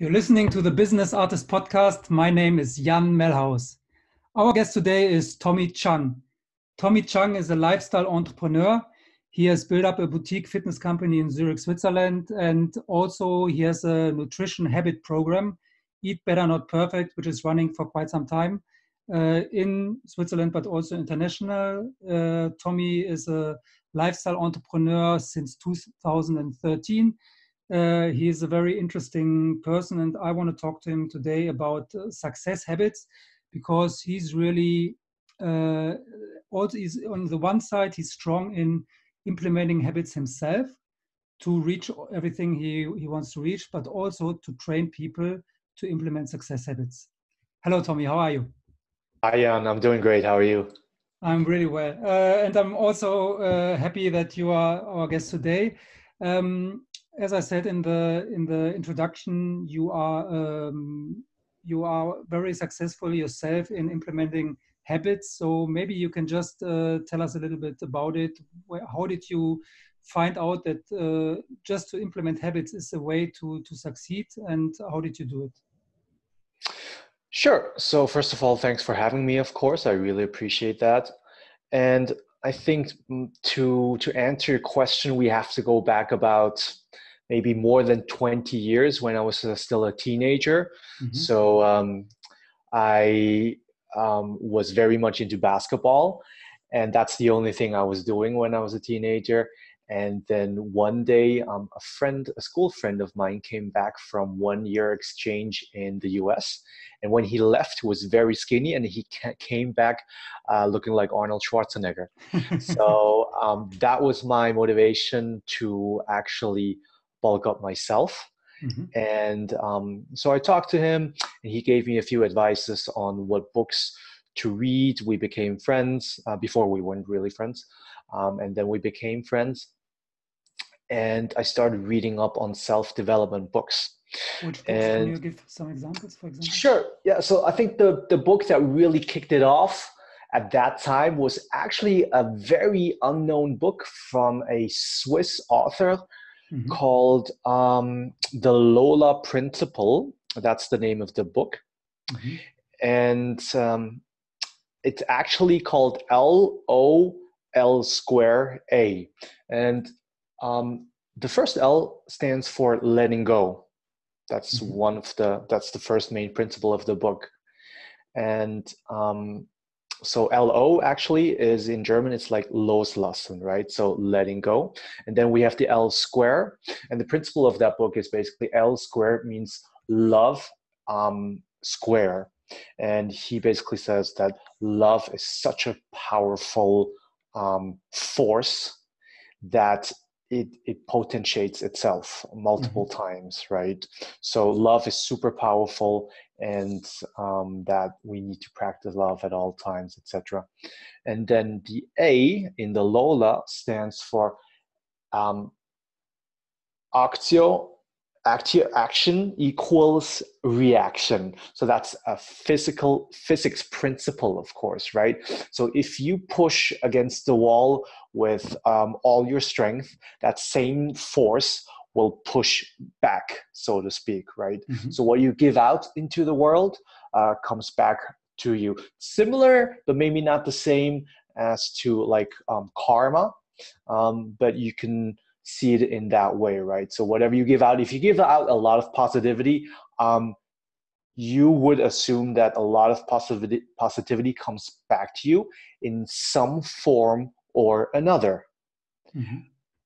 You're listening to the Business Artist Podcast. My name is Jan Melhaus. Our guest today is Tommy Chang. Tommy Chang is a lifestyle entrepreneur. He has built up a boutique fitness company in Zurich, Switzerland, and also he has a nutrition habit program, Eat Better Not Perfect, which is running for quite some time uh, in Switzerland, but also international. Uh, Tommy is a lifestyle entrepreneur since 2013 uh, he is a very interesting person, and I want to talk to him today about uh, success habits because he's really uh, also is on the one side he's strong in implementing habits himself to reach everything he, he wants to reach, but also to train people to implement success habits. Hello, Tommy. How are you? Hi, Jan. I'm doing great. How are you? I'm really well, uh, and I'm also uh, happy that you are our guest today. Um, as I said in the in the introduction, you are um, you are very successful yourself in implementing habits. So maybe you can just uh, tell us a little bit about it. How did you find out that uh, just to implement habits is a way to to succeed, and how did you do it? Sure. So first of all, thanks for having me. Of course, I really appreciate that. And I think mm, to to answer your question, we have to go back about maybe more than 20 years when I was uh, still a teenager. Mm-hmm. So um, I um, was very much into basketball, and that's the only thing I was doing when I was a teenager. And then one day, um, a friend, a school friend of mine, came back from one year exchange in the US. And when he left, he was very skinny and he came back uh, looking like Arnold Schwarzenegger. so um, that was my motivation to actually bulk up myself. Mm-hmm. And um, so I talked to him, and he gave me a few advices on what books to read. We became friends. Uh, before we weren't really friends, um, and then we became friends. And I started reading up on self-development books. Which books and, can you give some examples, for example? Sure. Yeah. So I think the the book that really kicked it off at that time was actually a very unknown book from a Swiss author mm-hmm. called um, The Lola Principle. That's the name of the book. Mm-hmm. And um, it's actually called L O L square A. And um, the first L stands for letting go. That's mm-hmm. one of the, that's the first main principle of the book. And um, so lo actually is in german it's like loslassen right so letting go and then we have the l square and the principle of that book is basically l square means love um, square and he basically says that love is such a powerful um, force that it, it potentiates itself multiple mm-hmm. times right so love is super powerful and um, that we need to practice love at all times etc and then the a in the lola stands for um, actio actio action equals reaction. So that's a physical physics principle of course right? So if you push against the wall with um, all your strength that same force will push back so to speak right? Mm-hmm. so what you give out into the world uh, comes back to you. Similar but maybe not the same as to like um, karma um, but you can see it in that way, right? So whatever you give out, if you give out a lot of positivity, um, you would assume that a lot of positivity positivity comes back to you in some form or another. Mm-hmm.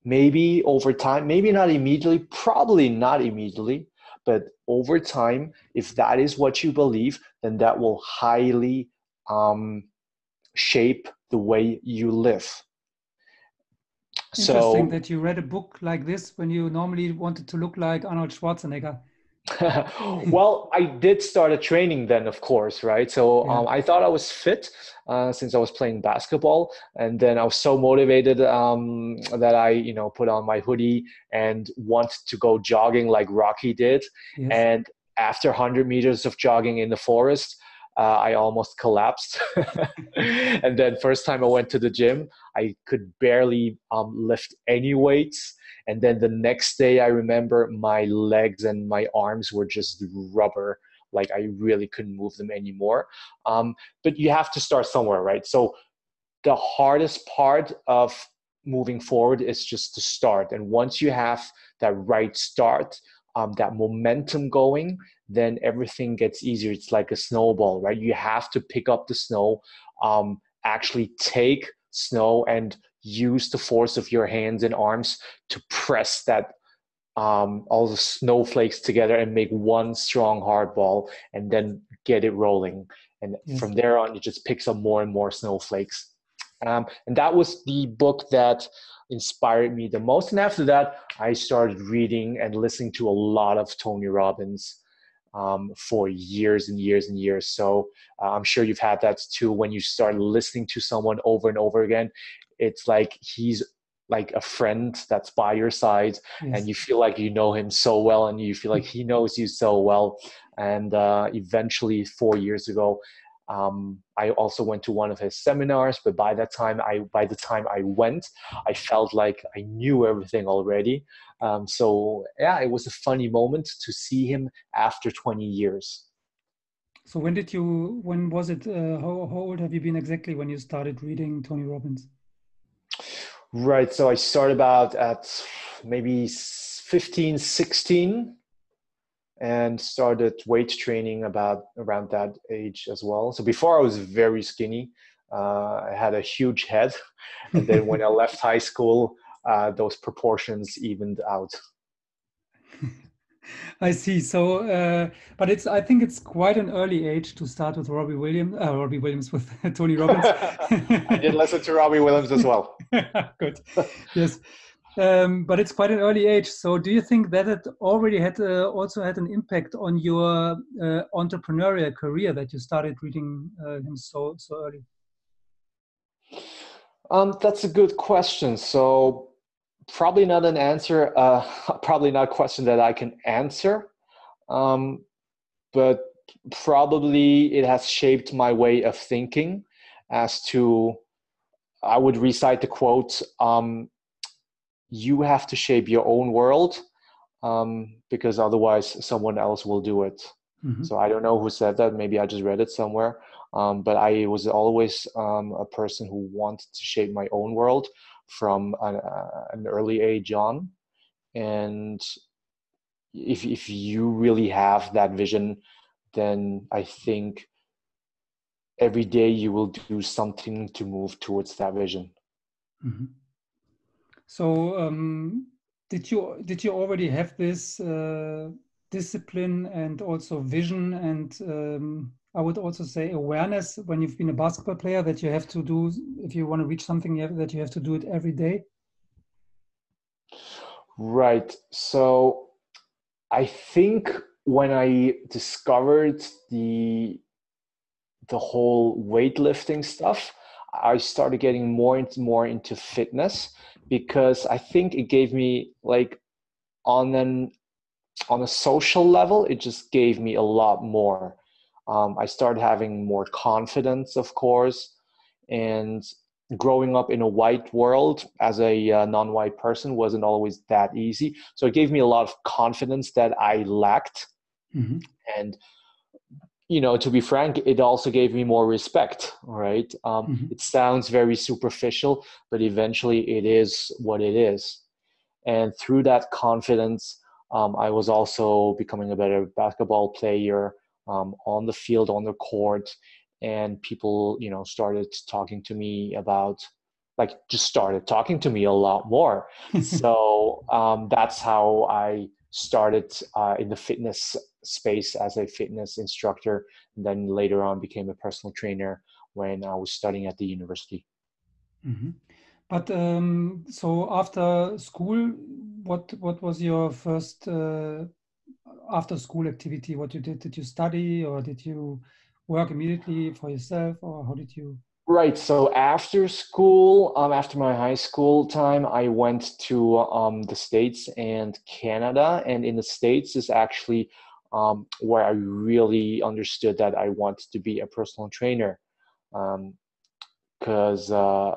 Maybe over time, maybe not immediately, probably not immediately, but over time, if that is what you believe, then that will highly um, shape the way you live. Interesting so, that you read a book like this when you normally wanted to look like Arnold Schwarzenegger. well, I did start a training then, of course, right? So yeah. um, I thought I was fit uh, since I was playing basketball, and then I was so motivated um, that I, you know, put on my hoodie and wanted to go jogging like Rocky did. Yes. And after 100 meters of jogging in the forest, uh, I almost collapsed. and then first time I went to the gym, I could barely um, lift any weights. And then the next day, I remember my legs and my arms were just rubber. Like I really couldn't move them anymore. Um, but you have to start somewhere, right? So the hardest part of moving forward is just to start. And once you have that right start, um, that momentum going, then everything gets easier. It's like a snowball, right? You have to pick up the snow, um, actually take snow and use the force of your hands and arms to press that um, all the snowflakes together and make one strong hard ball and then get it rolling. And yes. from there on, it just picks up more and more snowflakes. Um, and that was the book that inspired me the most. And after that, I started reading and listening to a lot of Tony Robbins um, for years and years and years. So uh, I'm sure you've had that too. When you start listening to someone over and over again, it's like he's like a friend that's by your side yes. and you feel like you know him so well and you feel like he knows you so well and uh, eventually four years ago um, I also went to one of his seminars, but by that time, I by the time I went, I felt like I knew everything already. Um, so yeah, it was a funny moment to see him after 20 years. So when did you? When was it? Uh, how, how old have you been exactly when you started reading Tony Robbins? Right. So I started about at maybe 15, 16 and started weight training about around that age as well. So before I was very skinny, uh, I had a huge head, and then when I left high school, uh, those proportions evened out. I see. So, uh, but it's I think it's quite an early age to start with Robbie Williams. Uh, Robbie Williams with Tony Robbins. I did listen to Robbie Williams as well. Good. Yes um, but it's quite an early age. So, do you think that it already had uh, also had an impact on your uh, entrepreneurial career that you started reading uh, him so so early? Um, that's a good question. So, probably not an answer. Uh, probably not a question that I can answer. Um, but probably it has shaped my way of thinking as to I would recite the quote um, you have to shape your own world um, because otherwise someone else will do it. Mm-hmm. So I don't know who said that. Maybe I just read it somewhere. Um, but I was always um, a person who wanted to shape my own world from an, uh, an early age on. And if if you really have that vision, then I think every day you will do something to move towards that vision. Mm-hmm. So um, did you did you already have this uh, discipline and also vision and um, I would also say awareness when you've been a basketball player that you have to do if you want to reach something that you have to do it every day? Right. So I think when I discovered the the whole weightlifting stuff, I started getting more and more into fitness because I think it gave me like on an on a social level, it just gave me a lot more. Um, I started having more confidence, of course, and growing up in a white world as a uh, non-white person wasn't always that easy. So it gave me a lot of confidence that I lacked, mm-hmm. and you know, to be frank, it also gave me more respect. Right? Um, mm-hmm. It sounds very superficial, but eventually, it is what it is. And through that confidence, um, I was also becoming a better basketball player um, on the field, on the court, and people, you know, started talking to me about, like, just started talking to me a lot more. so um, that's how I started uh, in the fitness space as a fitness instructor, and then later on became a personal trainer when I was studying at the university. Mm-hmm. But um, so after school, what what was your first uh, after school activity? What you did? Did you study or did you work immediately for yourself, or how did you? Right. So after school, um, after my high school time, I went to um, the States and Canada. And in the States is actually um, where I really understood that I wanted to be a personal trainer. Because, um, uh,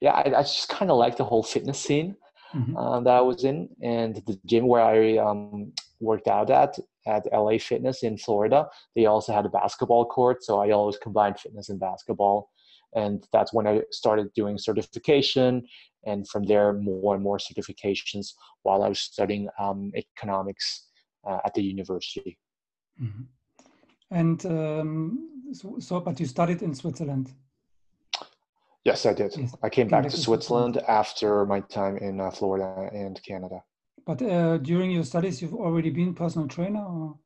yeah, I, I just kind of like the whole fitness scene mm-hmm. uh, that I was in, and the gym where I um, worked out at at LA Fitness in Florida. They also had a basketball court, so I always combined fitness and basketball. And that's when I started doing certification, and from there, more and more certifications while I was studying um, economics uh, at the university. Mm-hmm. And um, so, so, but you studied in Switzerland. Yes, I did. Yes. I came back to Switzerland after my time in uh, Florida and Canada. But uh, during your studies, you've already been personal trainer? Or?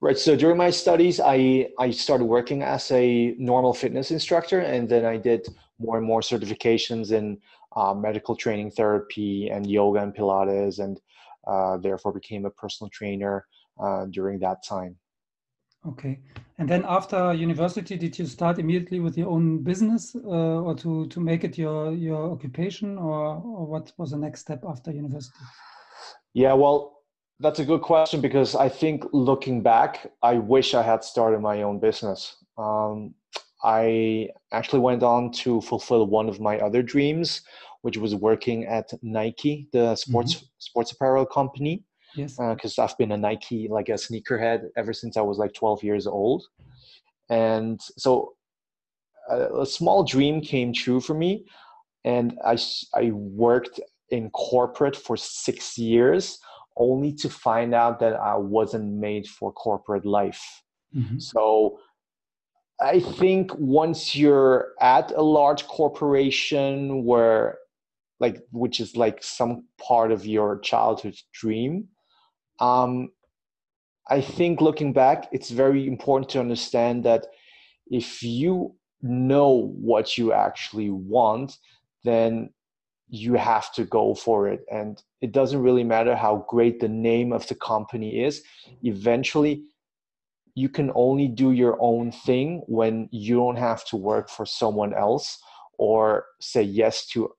Right. So during my studies, I, I started working as a normal fitness instructor, and then I did more and more certifications in uh, medical training therapy and yoga and Pilates, and uh, therefore became a personal trainer uh, during that time. Okay. And then after university, did you start immediately with your own business uh, or to, to make it your, your occupation or, or what was the next step after university? Yeah, well, that's a good question because I think looking back, I wish I had started my own business. Um, I actually went on to fulfill one of my other dreams, which was working at Nike, the sports mm-hmm. sports apparel company. Yes. Because uh, I've been a Nike, like a sneakerhead, ever since I was like 12 years old. And so a, a small dream came true for me. And I, I worked in corporate for six years only to find out that I wasn't made for corporate life. Mm-hmm. So I think once you're at a large corporation where like which is like some part of your childhood dream um, I think looking back, it's very important to understand that if you know what you actually want, then you have to go for it. And it doesn't really matter how great the name of the company is. Eventually, you can only do your own thing when you don't have to work for someone else or say yes to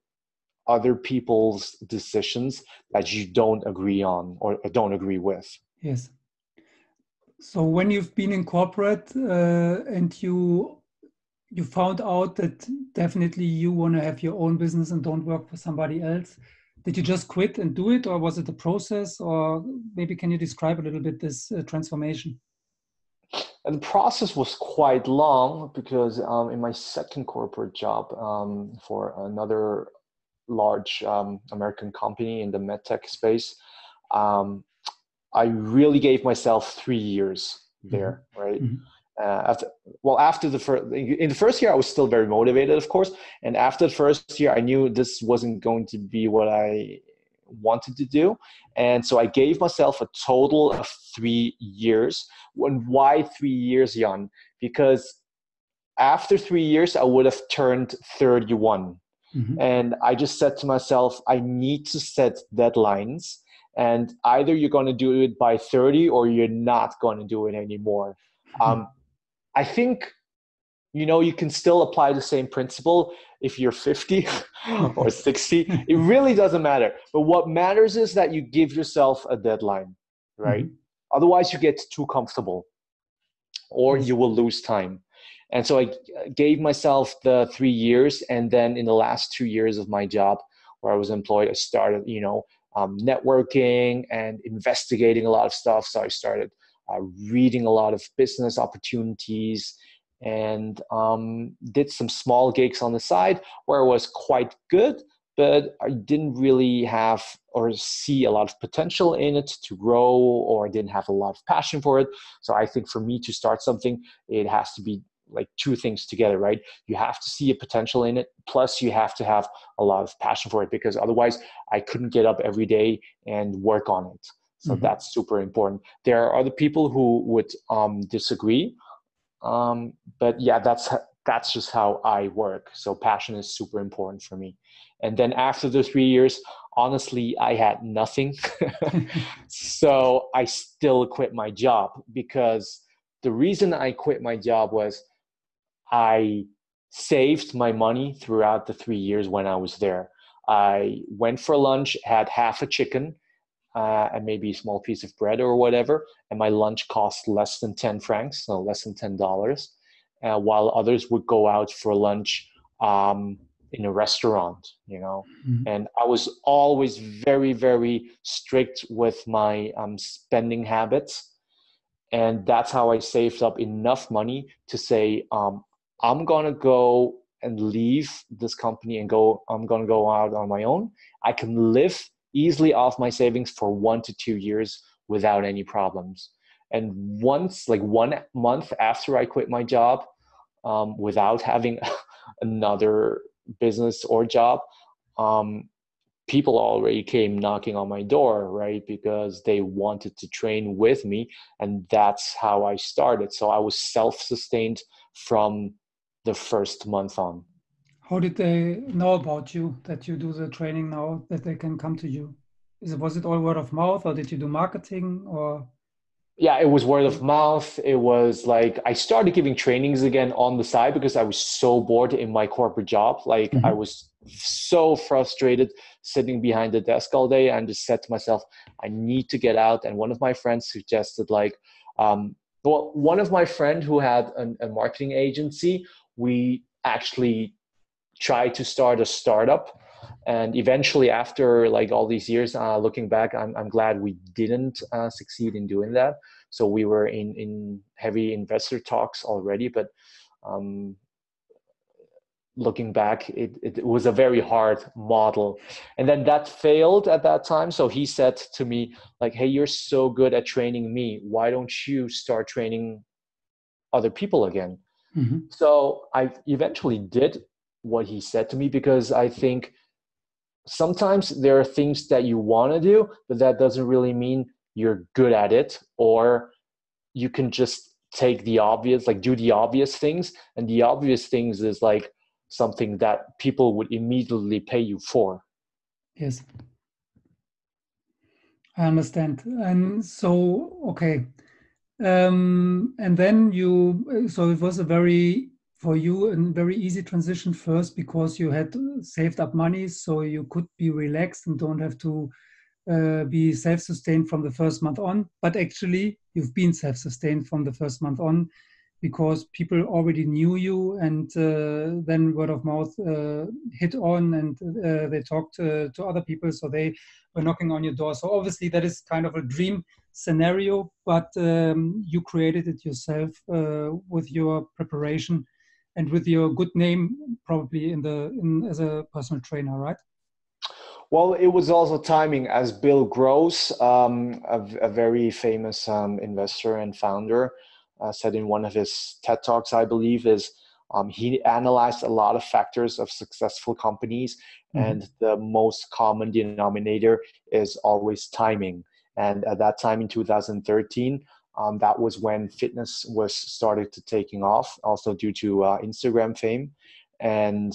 other people's decisions that you don't agree on or don't agree with. Yes. So when you've been in corporate uh, and you you found out that definitely you want to have your own business and don't work for somebody else, did you just quit and do it, or was it a process? Or maybe can you describe a little bit this uh, transformation? And the process was quite long because um, in my second corporate job um, for another large um, American company in the medtech space, um, I really gave myself three years there, mm-hmm. right? Mm-hmm. Uh, after, well, after the first, in the first year, I was still very motivated, of course. And after the first year, I knew this wasn't going to be what I wanted to do. And so I gave myself a total of three years. And why three years, Jan? Because after three years, I would have turned 31 Mm-hmm. And I just said to myself, I need to set deadlines. And either you're going to do it by 30 or you're not going to do it anymore. Mm-hmm. Um, I think, you know, you can still apply the same principle if you're 50 or 60. It really doesn't matter. But what matters is that you give yourself a deadline, right? Mm-hmm. Otherwise, you get too comfortable or you will lose time. And so I gave myself the three years. And then in the last two years of my job where I was employed, I started, you know, um, networking and investigating a lot of stuff. So I started uh, reading a lot of business opportunities and um, did some small gigs on the side where I was quite good, but I didn't really have or see a lot of potential in it to grow, or I didn't have a lot of passion for it. So I think for me to start something, it has to be like two things together, right? You have to see a potential in it, plus you have to have a lot of passion for it because otherwise I couldn't get up every day and work on it. So mm-hmm. that's super important. There are other people who would um, disagree, um, but yeah, that's that's just how I work. So passion is super important for me. And then after the three years, honestly, I had nothing. so I still quit my job because the reason I quit my job was I saved my money throughout the three years when I was there. I went for lunch, had half a chicken. Uh, and maybe a small piece of bread or whatever. And my lunch cost less than 10 francs, so less than $10, uh, while others would go out for lunch um, in a restaurant, you know. Mm-hmm. And I was always very, very strict with my um, spending habits. And that's how I saved up enough money to say, um, I'm going to go and leave this company and go, I'm going to go out on my own. I can live easily off my savings for one to two years without any problems. And once, like one month after I quit my job, um, without having another business or job, um, people already came knocking on my door, right? Because they wanted to train with me. And that's how I started. So I was self sustained from the first month on. How did they know about you that you do the training now that they can come to you? Is it, was it all word of mouth or did you do marketing or? Yeah, it was word of mouth. It was like I started giving trainings again on the side because I was so bored in my corporate job. Like mm-hmm. I was so frustrated sitting behind the desk all day and just said to myself, I need to get out. And one of my friends suggested like, um, well, one of my friend who had an, a marketing agency, we actually tried to start a startup. And eventually after like all these years uh, looking back I'm, I'm glad we didn't uh, succeed in doing that. So we were in in heavy investor talks already but um, looking back it, it was a very hard model. And then that failed at that time. So he said to me like hey you're so good at training me. Why don't you start training other people again? Mm-hmm. so i eventually did what he said to me because i think sometimes there are things that you want to do, but that doesn't really mean you're good at it, or you can just take the obvious, like do the obvious things. And the obvious things is like something that people would immediately pay you for. Yes. I understand. And so, okay. Um, and then you, so it was a very for you a very easy transition first because you had saved up money so you could be relaxed and don't have to uh, be self-sustained from the first month on. But actually you've been self-sustained from the first month on because people already knew you and uh, then word of mouth uh, hit on and uh, they talked uh, to other people so they were knocking on your door. So obviously that is kind of a dream scenario but um, you created it yourself uh, with your preparation and with your good name probably in the in as a personal trainer right well it was also timing as bill gross um, a, a, very famous um, investor and founder uh, said in one of his ted talks i believe is um, he analyzed a lot of factors of successful companies mm-hmm. and the most common denominator is always timing and at that time in 2013 um, that was when fitness was started to taking off also due to uh, instagram fame. And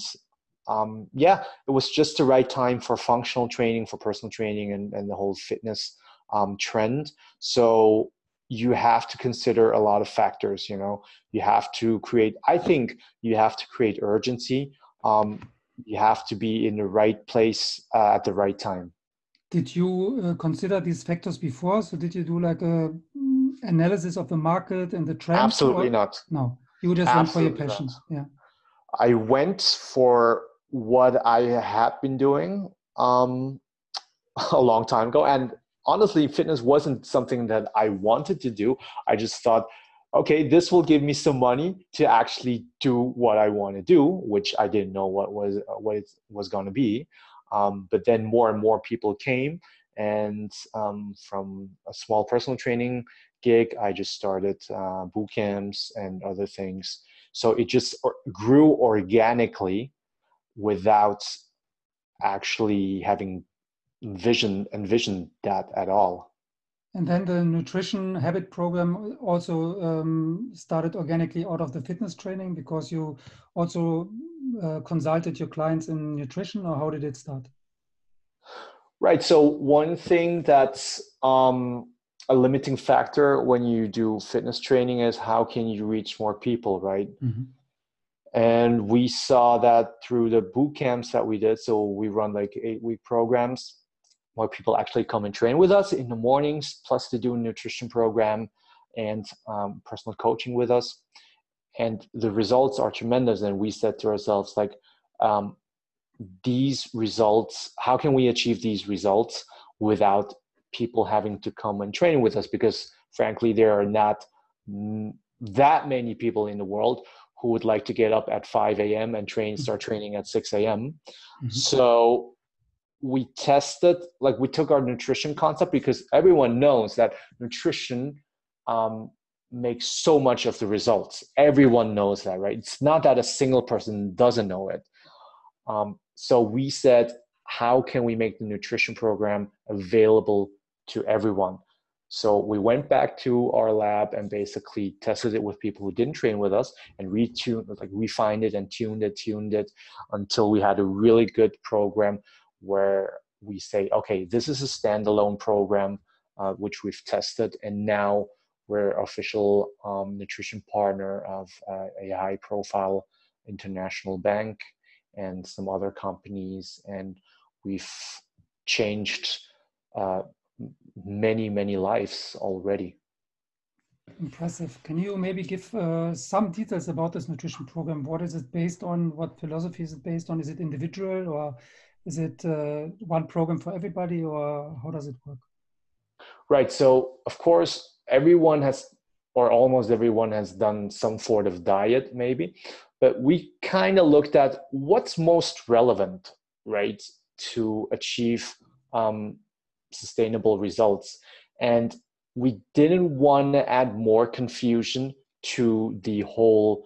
um, yeah it was just the right time for functional training for personal training and, and the whole fitness um, trend. So you have to consider a lot of factors you know. You have to create i think you have to create urgency. Um, you have to be in the right place uh, at the right time. Did you uh, consider these factors before? So did you do like a analysis of the market and the trends? Absolutely or? not. No, you just Absolutely went for your passion. Not. Yeah. I went for what I had been doing um, a long time ago, and honestly, fitness wasn't something that I wanted to do. I just thought, okay, this will give me some money to actually do what I want to do, which I didn't know what was what it was going to be. Um, but then more and more people came, and um, from a small personal training gig, I just started uh, boot camps and other things. So it just grew organically without actually having vision envisioned that at all. And then the nutrition habit program also um, started organically out of the fitness training because you also uh, consulted your clients in nutrition, or how did it start? Right. So one thing that's um, a limiting factor when you do fitness training is how can you reach more people, right? Mm-hmm. And we saw that through the boot camps that we did. So we run like eight week programs. more people actually come and train with us in the mornings, plus to do a nutrition program and um, personal coaching with us. And the results are tremendous. And we said to ourselves, like, um, these results, how can we achieve these results without people having to come and train with us? Because frankly, there are not that many people in the world who would like to get up at 5 a.m. and train, start training at 6 a.m. Mm-hmm. So we tested like we took our nutrition concept because everyone knows that nutrition um, makes so much of the results everyone knows that right it's not that a single person doesn't know it um, so we said how can we make the nutrition program available to everyone. So we went back to our lab and basically tested it with people who didn't train with us and retuned, like refined it and tuned it, tuned it until we had a really good program where we say, okay, this is a standalone program uh, which we've tested, and now we're official um, nutrition partner of uh, a high-profile international bank and some other companies, and we've changed uh, many many lives already. Impressive. Can you maybe give uh, some details about this nutrition program? What is it based on? What philosophy is it based on? Is it individual or is it uh, one program for everybody or how does it work? Right. So, of course, everyone has, or almost everyone has done some sort of diet, maybe, but we kind of looked at what's most relevant, right, to achieve um, sustainable results. And we didn't want to add more confusion to the whole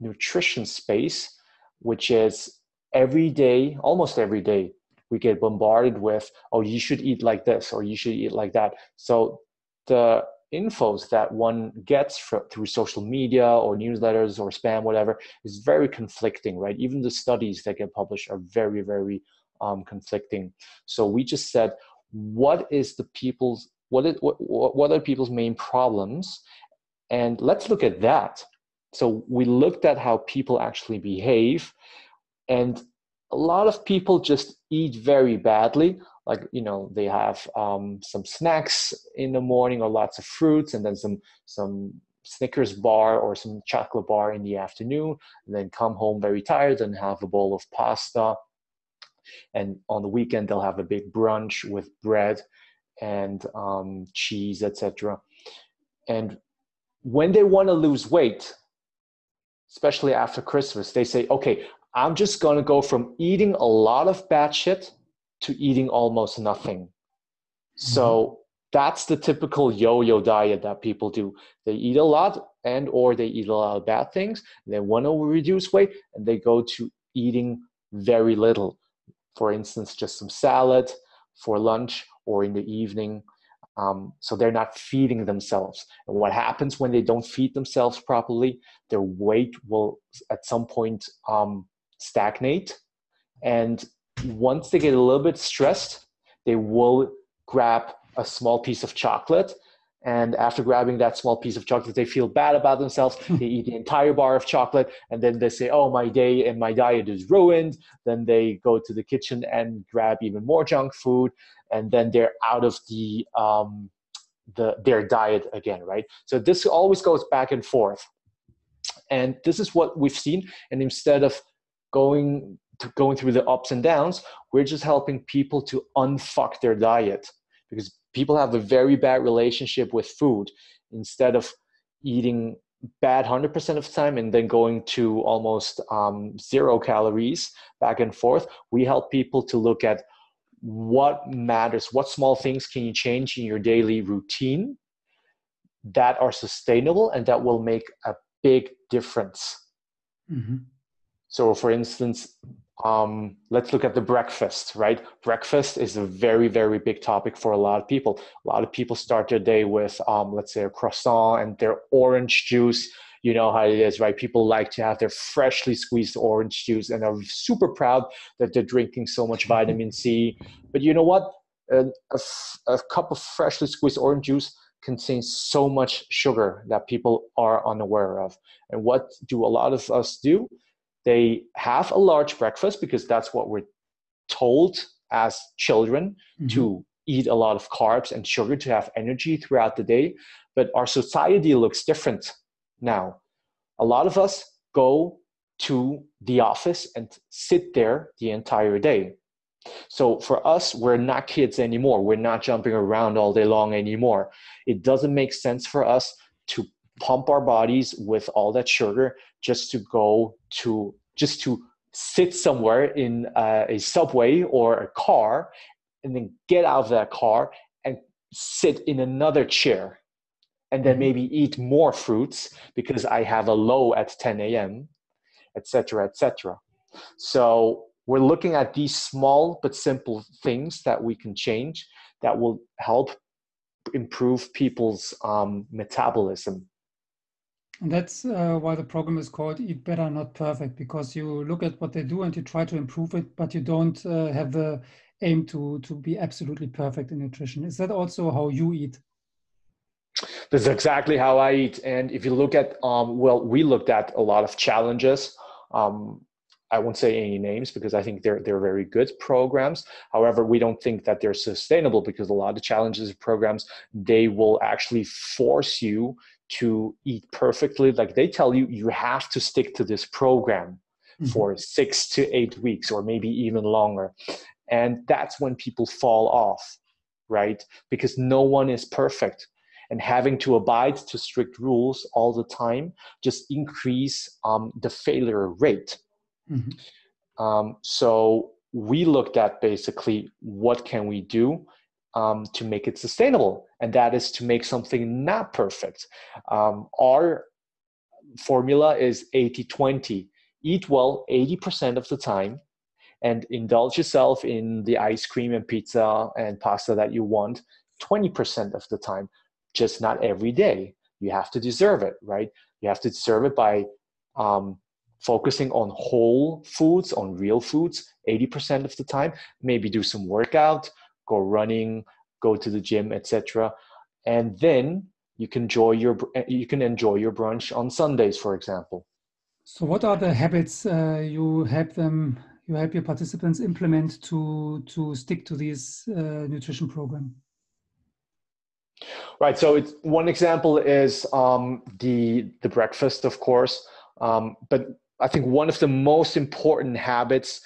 nutrition space, which is every day, almost every day, we get bombarded with, oh, you should eat like this or you should eat like that. So the infos that one gets through social media or newsletters or spam, whatever, is very conflicting, right? Even the studies that get published are very, very um, conflicting. So we just said, what is the people's what, is, what, what are people's main problems? And let's look at that. So we looked at how people actually behave and a lot of people just eat very badly. Like you know they have um, some snacks in the morning or lots of fruits and then some some snickers bar or some chocolate bar in the afternoon and then come home very tired and have a bowl of pasta and on the weekend they'll have a big brunch with bread and um, cheese etc and when they want to lose weight especially after christmas they say okay i'm just going to go from eating a lot of bad shit to eating almost nothing. Mm-hmm. so that's the typical yo-yo diet that people do. They eat a lot and or they eat a lot of bad things they want to reduce weight and they go to eating very little for instance, just some salad for lunch or in the evening. Um, so they're not feeding themselves. And what happens when they don't feed themselves properly? Their weight will at some point um, stagnate. And once they get a little bit stressed, they will grab a small piece of chocolate and after grabbing that small piece of chocolate they feel bad about themselves. They eat the entire bar of chocolate and then they say oh my day and my diet is ruined. Then they go to the kitchen and grab even more junk food and then they're out of the um, the their diet again right? So this always goes back and forth. And this is what we've seen. And instead of going to going through the ups and downs we're just helping people to unfuck their diet. Because people have a very bad relationship with food instead of eating bad 100% of the time and then going to almost um, zero calories back and forth we help people to look at what matters what small things can you change in your daily routine that are sustainable and that will make a big difference mm-hmm. So for instance um, let's look at the breakfast, right? Breakfast is a very, very big topic for a lot of people. A lot of people start their day with, um, let's say, a croissant and their orange juice. You know how it is, right? People like to have their freshly squeezed orange juice and are super proud that they're drinking so much vitamin C. But you know what? A, cup of freshly squeezed orange juice contains so much sugar that people are unaware of. And what do a lot of us do? They have a large breakfast because that's what we're told as children mm-hmm. to eat a lot of carbs and sugar to have energy throughout the day. But our society looks different now. A lot of us go to the office and sit there the entire day. So for us, we're not kids anymore. We're not jumping around all day long anymore. It doesn't make sense for us to pump our bodies with all that sugar just to go to just to sit somewhere in a, a subway or a car and then get out of that car and sit in another chair and then mm-hmm. maybe eat more fruits because I have a low at 10 a.m., etc., etc. So we're looking at these small but simple things that we can change that will help improve people's um, metabolism. And that's uh, why the program is called Eat Better, Not Perfect, because you look at what they do and you try to improve it, but you don't uh, have the aim to, to be absolutely perfect in nutrition. Is that also how you eat? That's exactly how I eat. And if you look at, um, well, we looked at a lot of challenges. Um, I won't say any names because I think they're they're very good programs. However, we don't think that they're sustainable because a lot of challenges programs they will actually force you to eat perfectly. Like they tell you, you have to stick to this program mm-hmm. for six to eight weeks or maybe even longer, and that's when people fall off, right? Because no one is perfect and having to abide to strict rules all the time just increase um, the failure rate Mm-hmm. Um, so we looked at basically what can we do um, to make it sustainable, and that is to make something not perfect. Um, our formula is 80-20. Eat well 80% of the time and indulge yourself in the ice cream and pizza and pasta that you want 20% of the time, just not every day. You have to deserve it, right? You have to deserve it by um, focusing on whole foods, on real foods, 80% of the time. Maybe do some workout, go running, go to the gym, etc. And then you can enjoy your you can enjoy your brunch on Sundays, for example. So, what are the habits uh, you help them you help your participants implement to to stick to this uh, nutrition program? Right. So, it's one example is um, the the breakfast, of course. Um, but I think one of the most important habits,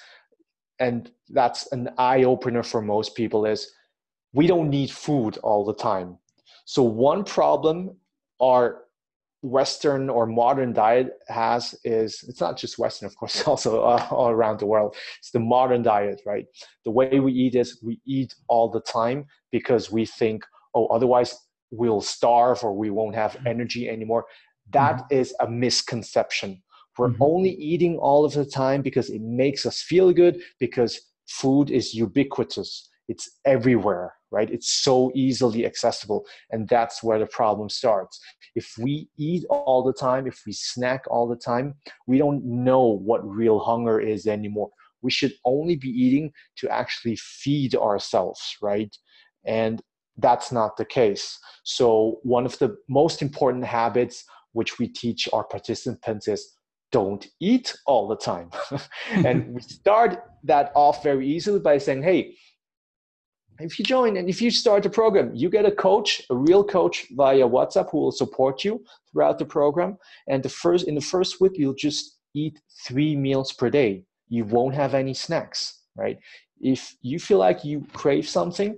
and that's an eye opener for most people, is we don't need food all the time. So, one problem our Western or modern diet has is it's not just Western, of course, also uh, all around the world. It's the modern diet, right? The way we eat is we eat all the time because we think, oh, otherwise we'll starve or we won't have energy anymore. That mm-hmm. is a misconception we're mm-hmm. only eating all of the time because it makes us feel good, because food is ubiquitous. It's everywhere, right? It's so easily accessible. And that's where the problem starts. If we eat all the time, if we snack all the time, we don't know what real hunger is anymore. We should only be eating to actually feed ourselves, right? And that's not the case. So, one of the most important habits which we teach our participants is don't eat all the time. and we start that off very easily by saying, hey, if you join and if you start the program, you get a coach, a real coach via WhatsApp who will support you throughout the program. And the first in the first week, you'll just eat three meals per day. You won't have any snacks, right? If you feel like you crave something,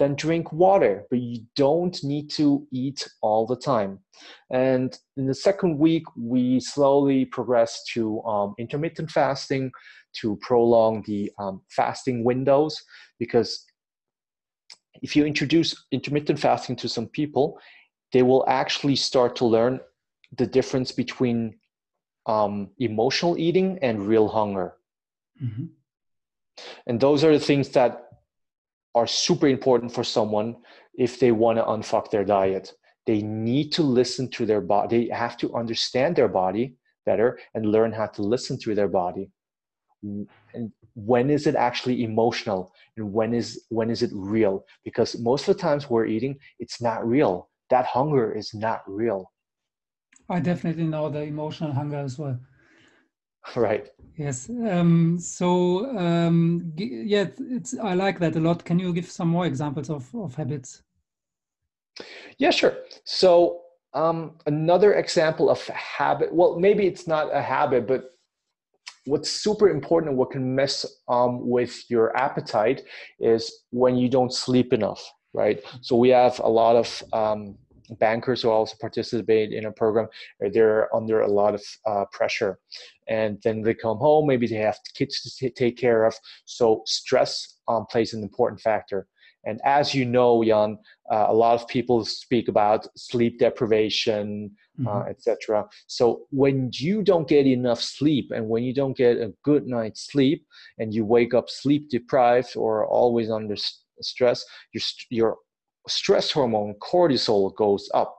then drink water, but you don't need to eat all the time. And in the second week, we slowly progress to um, intermittent fasting to prolong the um, fasting windows because if you introduce intermittent fasting to some people, they will actually start to learn the difference between um, emotional eating and real hunger. Mm-hmm. And those are the things that are super important for someone if they want to unfuck their diet. They need to listen to their body. They have to understand their body better and learn how to listen to their body. And when is it actually emotional and when is when is it real? Because most of the times we're eating, it's not real. That hunger is not real. I definitely know the emotional hunger as well. Right. Yes. Um, so um, yeah, it's I like that a lot. Can you give some more examples of of habits? Yeah, sure. So um, another example of habit. Well, maybe it's not a habit, but what's super important, and what can mess um, with your appetite, is when you don't sleep enough. Right. So we have a lot of um, bankers who also participate in a program they're under a lot of uh, pressure. And then they come home maybe they have kids to t- take care of. So stress um, plays an important factor. And as you know jan uh, a lot of people speak about sleep deprivation uh, mm-hmm. uh, etc so when you don't get enough sleep and when you don't get a good night's sleep and you wake up sleep deprived or always under stress your, your stress hormone cortisol goes up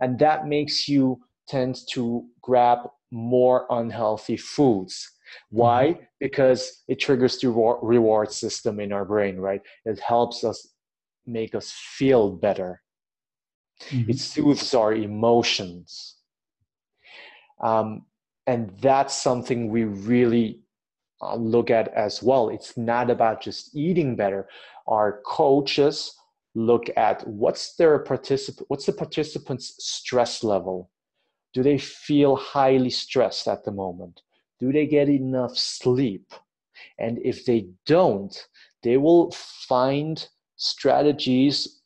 and that makes you tend to grab more unhealthy foods. Why? Mm-hmm. because it triggers the reward system in our brain right? It helps us make us feel better. Mm-hmm. it soothes our emotions. Um, and that's something we really uh, look at as well. It's not about just eating better. Our coaches look at what's their participant what's the participants stress level? Do they feel highly stressed at the moment? Do they get enough sleep? And if they don't they will find strategies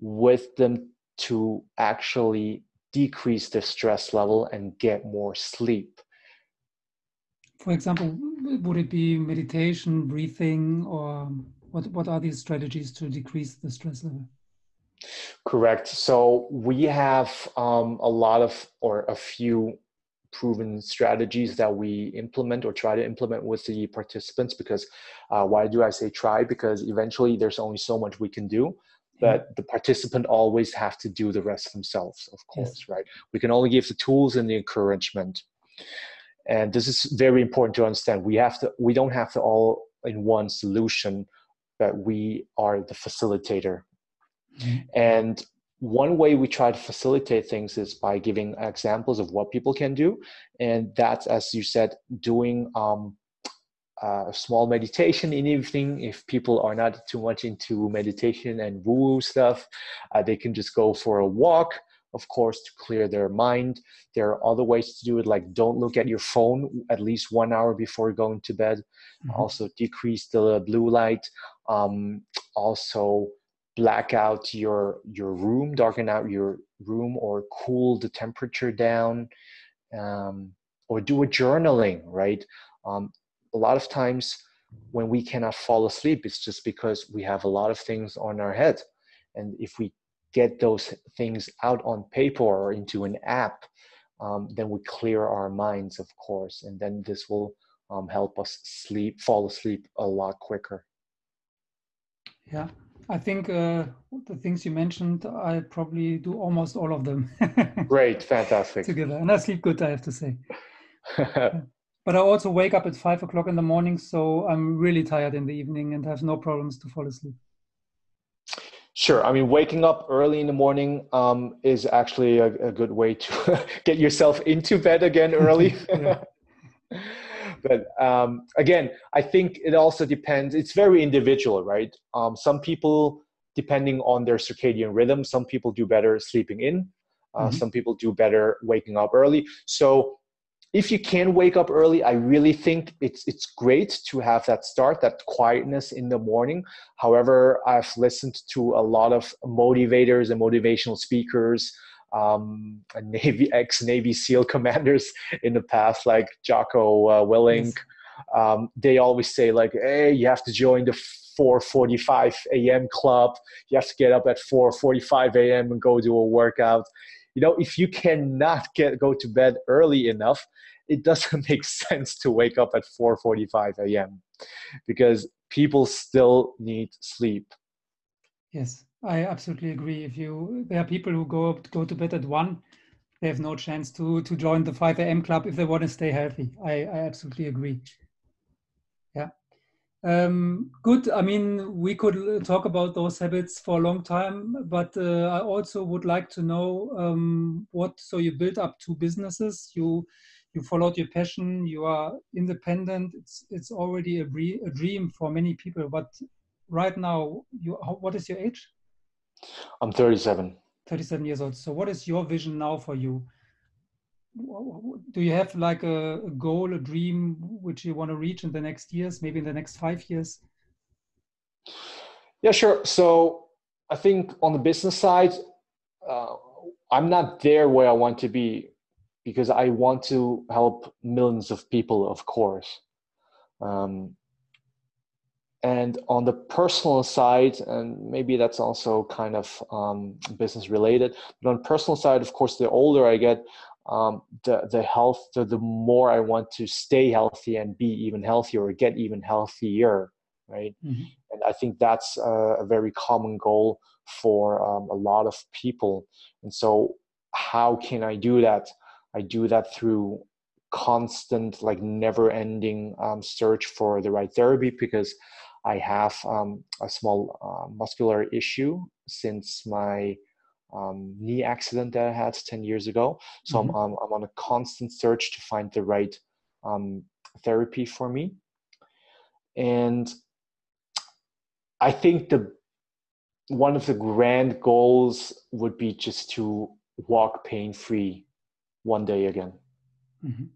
with them to actually decrease the stress level and get more sleep. For example would it be meditation breathing or what, what are these strategies to decrease the stress level? Correct. So we have um, a lot of, or a few proven strategies that we implement or try to implement with the participants because uh, why do i say try because eventually there's only so much we can do but the participant always have to do the rest themselves of course yes. right we can only give the tools and the encouragement and this is very important to understand we have to we don't have to all in one solution that we are the facilitator. Mm-hmm. And one way we try to facilitate things is by giving examples of what people can do. And that's, as you said, doing um, a small meditation in evening. If people are not too much into meditation and woo woo stuff, uh, they can just go for a walk of course, to clear their mind. There are other ways to do it, like don't look at your phone at least one hour before going to bed. Mm-hmm. Also, decrease the blue light. Um, also, black out your your room, darken out your room, or cool the temperature down. Um, or do a journaling, right? Um, a lot of times when we cannot fall asleep, it's just because we have a lot of things on our head. And if we get those things out on paper or into an app, um, then we clear our minds, of course, and then this will um, help us sleep, fall asleep a lot quicker. Yeah, I think uh, the things you mentioned, I probably do almost all of them. Great, fantastic. Together, and I sleep good, I have to say. but I also wake up at five o'clock in the morning, so I'm really tired in the evening and have no problems to fall asleep. Sure. I mean, waking up early in the morning um, is actually a, a, good way to get yourself into bed again early. but um, again, I think it also depends. It's very individual, right? Um, some people, depending on their circadian rhythm, some people do better sleeping in. Uh, mm-hmm. Some people do better waking up early. So if you can wake up early, I really think it's it's great to have that start, that quietness in the morning. However, I've listened to a lot of motivators and motivational speakers, um, Navy ex Navy SEAL commanders in the past, like Jocko uh, Willink. Yes. Um, they always say like, "Hey, you have to join the 4:45 a.m. club. You have to get up at 4:45 a.m. and go do a workout." You know if you cannot get go to bed early enough it doesn't make sense to wake up at 4:45 a.m. because people still need sleep. Yes, I absolutely agree. If you there are people who go up, go to bed at one, they have no chance to to join the 5 a.m. club if they want to stay healthy. I, I absolutely agree. Yeah. Um, good. I mean, we could talk about those habits for a long time, but uh, I also would like to know um, what. So you built up two businesses. You you followed your passion, you are independent. It's it's already a, a dream for many people. But right now, you what is your age? I'm 37. 37 years old. So what is your vision now for you? Do you have like a, goal, a dream, which you want to reach in the next years, maybe in the next five years? Yeah, sure. So I think on the business side, uh, I'm not there where I want to be because I want to help millions of people, of course. Um, and on the personal side, and maybe that's also kind of um, business related, but on personal side, of course, the older I get, um, the the health, the, the more I want to stay healthy and be even healthier or get even healthier, right? Mm-hmm. And I think that's a, a very common goal for um, a lot of people. And so, how can I do that? I do that through constant, like never ending um, search for the right therapy because I have um, a small uh, muscular issue since my um, knee accident that I had 10 years ago. So mm-hmm. I'm, I'm on a constant search to find the right um, therapy for me. And I think the one of the grand goals would be just to walk pain free one day again. Mm-hmm.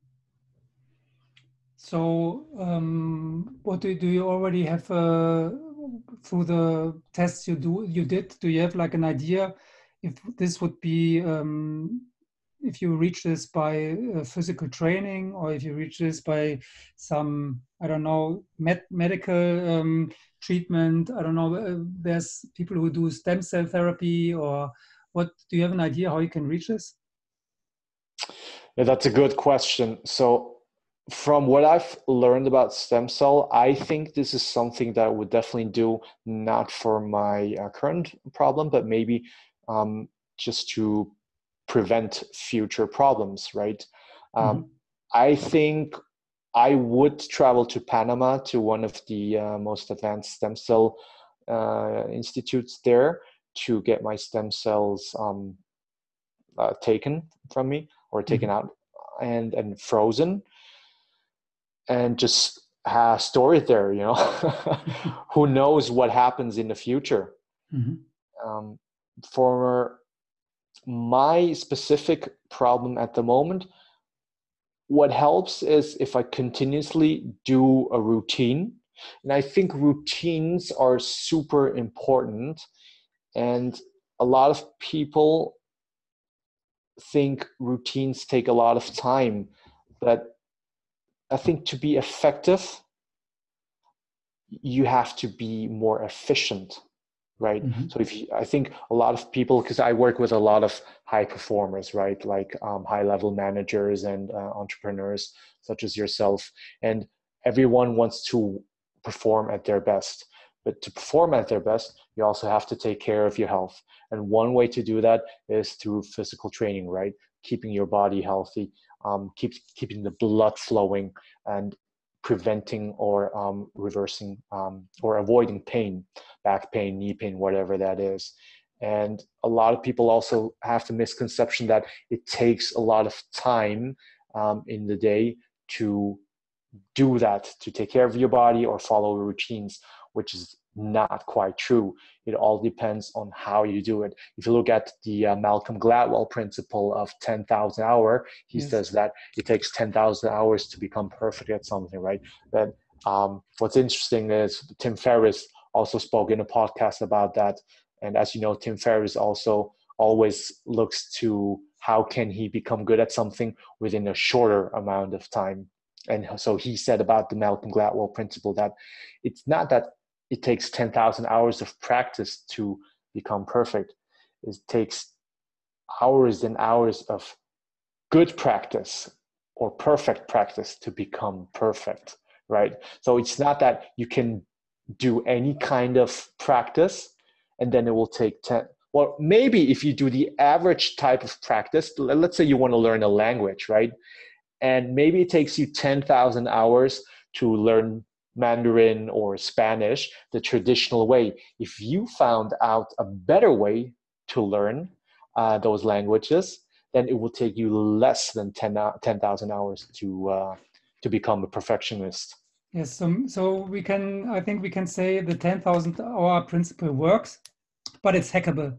So, um, what do, do you already have uh, through the tests you do you did? Do you have like an idea if this would be um, if you reach this by uh, physical training or if you reach this by some I don't know med- medical um, treatment? I don't know. Uh, there's people who do stem cell therapy or what? Do you have an idea how you can reach this? Yeah, that's a good question. So from what I've learned about stem cell, I think this is something that I would definitely do not for my uh, current problem, but maybe um, just to prevent future problems, right? Um, mm-hmm. I think I would travel to Panama to one of the uh, most advanced stem cell uh, institutes there to get my stem cells um, uh, taken from me or taken mm-hmm. out and and frozen and just uh, store it there. You know, who knows what happens in the future. Mm-hmm. Um, for my specific problem at the moment, what helps is if I continuously do a routine. And I think routines are super important. And a lot of people think routines take a lot of time. But I think to be effective, you have to be more efficient, right? Mm-hmm. So if you, I think a lot of people, because I work with a lot of high performers, right, like um, high level managers and uh, entrepreneurs such as yourself, and everyone wants to perform at their best. But to perform at their best, you also have to take care of your health. And one way to do that is through physical training, right? Keeping your body healthy, um, keep, keeping the blood flowing and preventing or um, reversing um, or avoiding pain, back pain, knee pain, whatever that is. And a lot of people also have the misconception that it takes a lot of time um, in the day to do that, to take care of your body or follow routines, which is not quite true. It all depends on how you do it. If you look at the uh, Malcolm Gladwell principle of 10,000 hour, he yes. says that it takes 10,000 hours to become perfect at something, right? But um, what's interesting is Tim Ferriss also spoke in a podcast about that. And as you know, Tim Ferriss also always looks to how can he become good at something within a shorter amount of time. And so he said about the Malcolm Gladwell principle that it's not that it takes 10,000 hours of practice to become perfect. It takes hours and hours of good practice or perfect practice to become perfect, right? So it's not that you can do any kind of practice and then it will take 10 well maybe if you do the average type of practice let's say you want to learn a language right and maybe it takes you 10,000 hours to learn Mandarin or Spanish the traditional way. If you found out a better way to learn uh, those languages, then it will take you less than 10,000 10, hours to uh, to become a perfectionist. Yes, so, so we can, I think we can say the 10,000 hour principle works, but it's hackable.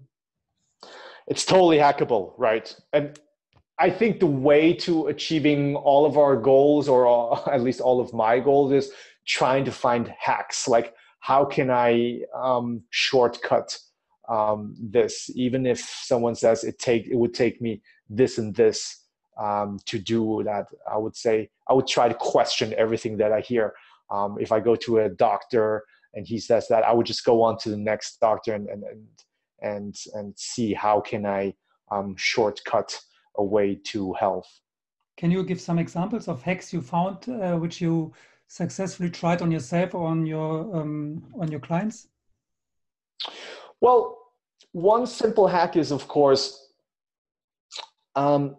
It's totally hackable, right? And I think the way to achieving all of our goals, or all, at least all of my goals, is trying to find hacks. Like, how can I um, shortcut um, this? Even if someone says it take it would take me this and this um, to do that, I would say I would try to question everything that I hear. Um, if I go to a doctor and he says that, I would just go on to the next doctor and and and and, and see how can I um, shortcut a way to health. Can you give some examples of hacks you found uh, which you successfully tried on yourself or on your um, on your clients? Well, one simple hack is, of course, um,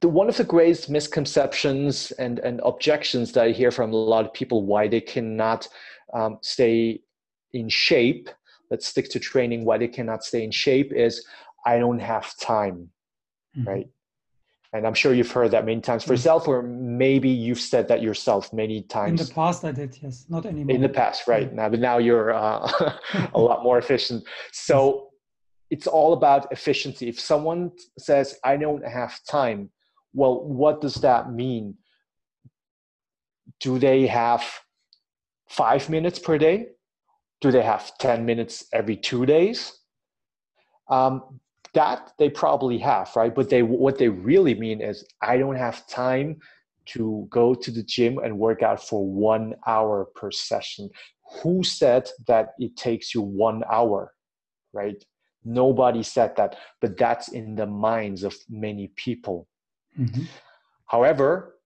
the one of the greatest misconceptions and, and objections that I hear from a lot of people why they cannot um, stay in shape. Let's stick to training. Why they cannot stay in shape is I don't have time, mm-hmm. right? And I'm sure you've heard that many times for mm-hmm. yourself, or maybe you've said that yourself many times. In the past, I did, yes, not anymore. In the past, right? Now, but now you're uh, a lot more efficient. So it's all about efficiency. If someone says, "I don't have time," well, what does that mean? Do they have five minutes per day? Do they have 10 minutes every two days? Um, that they probably have, right? But they what they really mean is I don't have time to go to the gym and work out for one hour per session. Who said that it takes you one hour, right? Nobody said that, but that's in the minds of many people. Mm-hmm. However,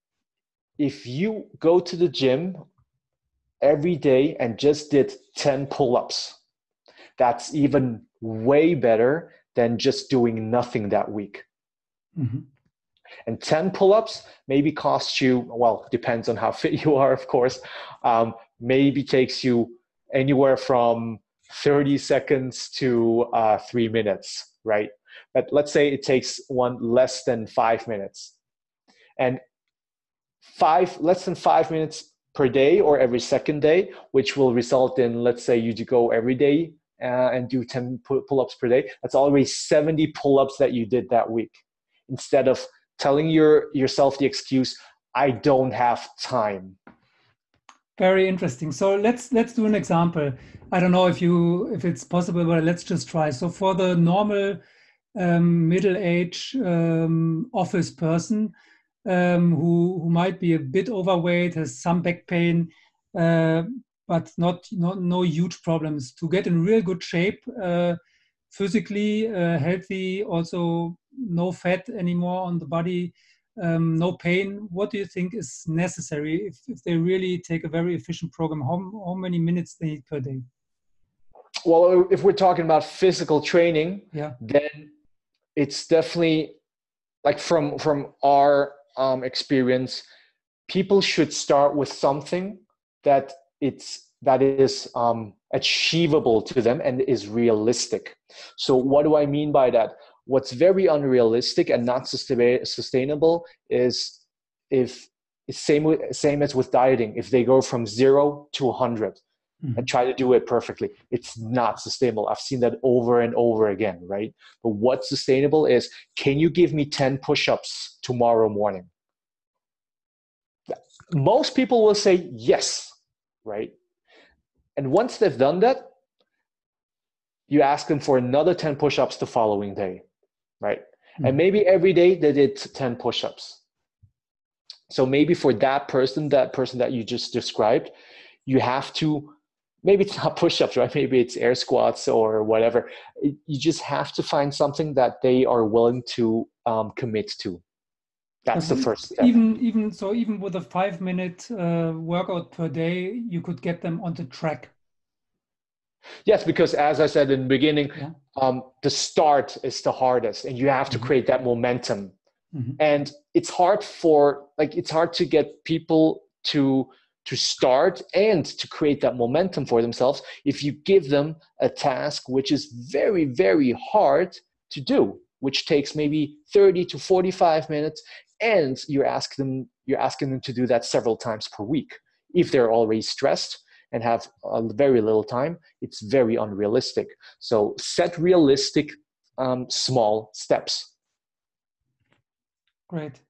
if you go to the gym every day and just did 10 pull ups, that's even way better than just doing nothing that week. Mm-hmm. And 10 pull ups maybe costs you, well, depends on how fit you are, of course, um, maybe takes you anywhere from 30 seconds to uh, three minutes, right? but let's say it takes one less than five minutes and five less than five minutes per day or every second day which will result in let's say you go every day uh, and do 10 pull-ups per day that's already 70 pull-ups that you did that week. Instead of telling your yourself the excuse i don't have time. Very interesting. So let's let's do an example. I don't know if you if it's possible but let's just try. So for the normal um, middle age um, office person um, who, who might be a bit overweight, has some back pain, uh, but not, not no huge problems. To get in real good shape, uh, physically uh, healthy, also no fat anymore on the body, um, no pain. What do you think is necessary if, if they really take a very efficient program? How, how many minutes they need per day? Well, if we're talking about physical training, yeah. then it's definitely like from from our um, experience people should start with something that it's that is um, achievable to them and is realistic so what do i mean by that what's very unrealistic and not sustainable is if same same as with dieting if they go from zero to 100 mm-hmm. and try to do it perfectly. It's not sustainable. I've seen that over and over again, right? But what's sustainable is can you give me 10 push ups tomorrow morning? Most people will say yes, right? And once they've done that, you ask them for another 10 push ups the following day, right? Mm-hmm. And maybe every day they did 10 push ups. So maybe for that person, that person that you just described, you have to maybe it's not push-ups right maybe it's air squats or whatever you just have to find something that they are willing to um, commit to that's the first step. even even so even with a five minute uh, workout per day you could get them on the track yes because as i said in the beginning yeah. um, the start is the hardest and you have to mm-hmm. create that momentum mm-hmm. and it's hard for like it's hard to get people to to start and to create that momentum for themselves if you give them a task which is very very hard to do which takes maybe 30 to 45 minutes and you're asking them you're asking them to do that several times per week. If they're already stressed and have very little time it's very unrealistic. So set realistic um, small steps. Great.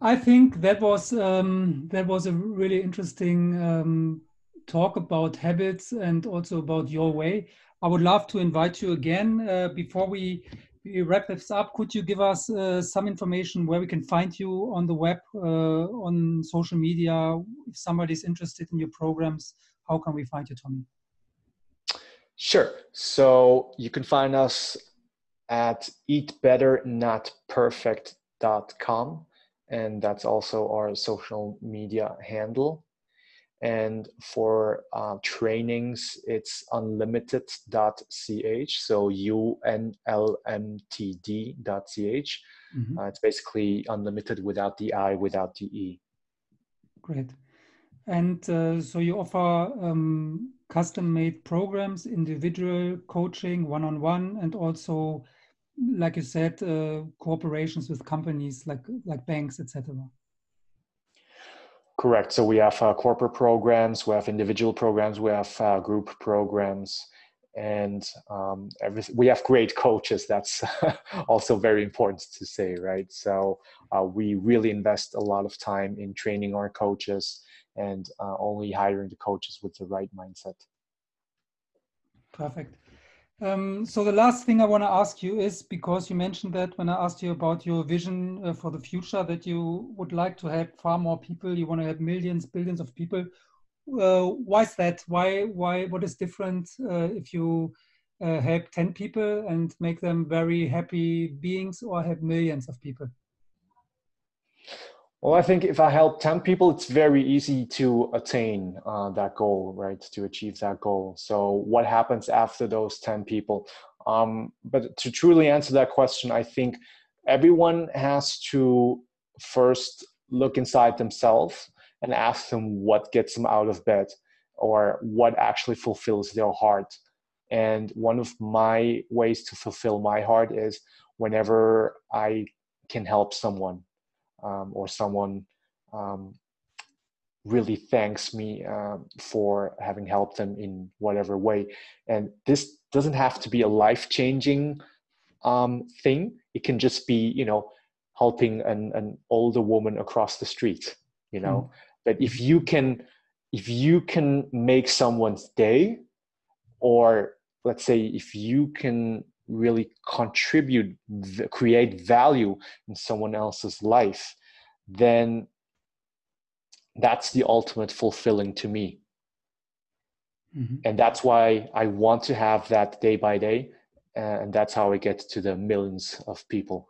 I think that was um, that was a really interesting um, talk about habits and also about your way. I would love to invite you again uh, before we we wrap this up, could you give us uh, some information where we can find you on the web, uh, on social media? If somebody's interested in your programs, how can we find you, Tommy? Sure. So you can find us at eatbetternotperfect.com, and that's also our social media handle. And for uh, trainings, it's unlimited.ch. So U N L M T D.ch. Mm-hmm. Uh, it's basically unlimited without the I, without the E. Great. And uh, so you offer um, custom made programs, individual coaching, one on one, and also, like you said, uh, cooperations with companies like, like banks, etc. Correct. So we have uh, corporate programs, we have individual programs, we have uh, group programs, and um, everything. We have great coaches. That's also very important to say, right? So uh, we really invest a lot of time in training our coaches and uh, only hiring the coaches with the right mindset. Perfect. Um, so the last thing I want to ask you is because you mentioned that when I asked you about your vision uh, for the future, that you would like to help far more people. You want to have millions, billions of people. Uh, why is that? Why? Why? What is different uh, if you uh, help ten people and make them very happy beings, or help millions of people? Well, I think if I help 10 people, it's very easy to attain uh, that goal, right? To achieve that goal. So, what happens after those 10 people? Um, but to truly answer that question, I think everyone has to first look inside themselves and ask them what gets them out of bed or what actually fulfills their heart. And one of my ways to fulfill my heart is whenever I can help someone um, or someone um, really thanks me um, for having helped them in whatever way. And this doesn't have to be a life changing um, thing. It can just be, you know, helping an, an older woman across the street, you know. Mm. But if you can, if you can make someone's day, or let's say if you can really contribute create value in someone else's life then that's the ultimate fulfilling to me. Mm-hmm. and that's why i want to have that day by day and that's how i get to the millions of people.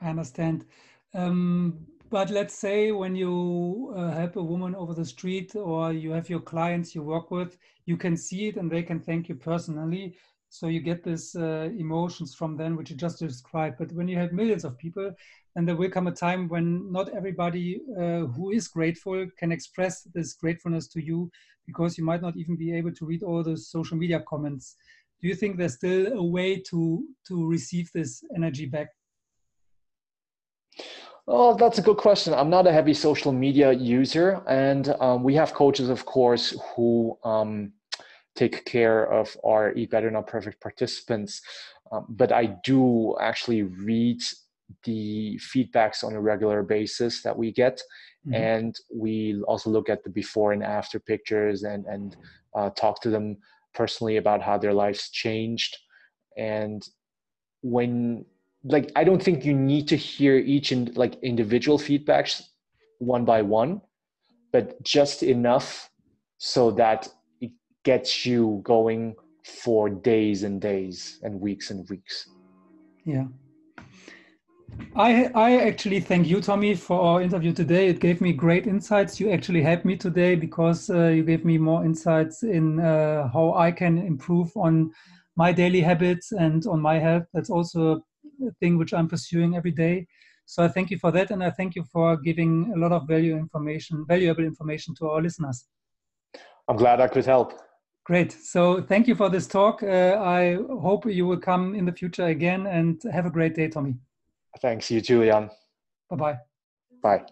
I understand. Um, but let's say when you uh, help a woman over the street or you have your clients you work with you can see it and they can thank you personally so you get these uh, emotions from them which you just described. But when you have millions of people and there will come a time when not everybody uh, who is grateful can express this gratefulness to you because you might not even be able to read all those social media comments. Do you think there's still a way to to receive this energy back? Oh, that's a good question. I'm not a heavy social media user, and um, we have coaches, of course, who um, take care of our Eat Better Not Perfect participants. Um, but I do actually read the feedbacks on a regular basis that we get. Mm-hmm. And we also look at the before and after pictures and, and uh, talk to them personally about how their lives changed. And when, like, I don't think you need to hear each in, like individual feedbacks one by one, but just enough so that gets you going for days and days and weeks and weeks. Yeah. I, I actually thank you, Tommy, for our interview today. It gave me great insights. You actually helped me today because uh, you gave me more insights in uh, how I can improve on my daily habits and on my health. That's also a thing which I'm pursuing every day. So I thank you for that, and I thank you for giving a lot of value information, valuable information to our listeners. I'm glad I could help. Great. So thank you for this talk. Uh, I hope you will come in the future again and have a great day, Tommy. Thanks, you too, Jan. Bye-bye. Bye.